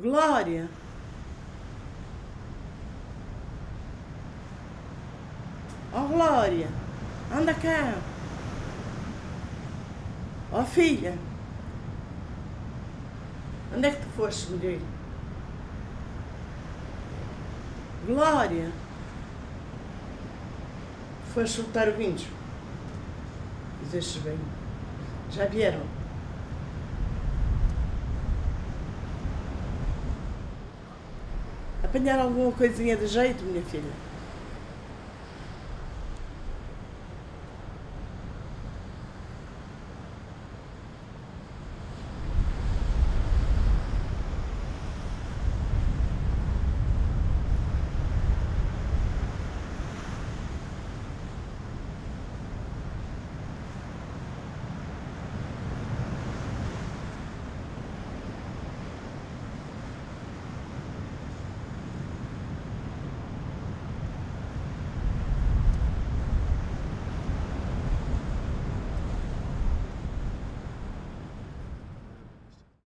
Glória. Ó Glória, anda cá. Ó filha, onde é que tu foste, mulher? Glória, foste soltar o vinho. Fizeste bem. Já vieram? Apanhar alguma coisinha de jeito, minha filha?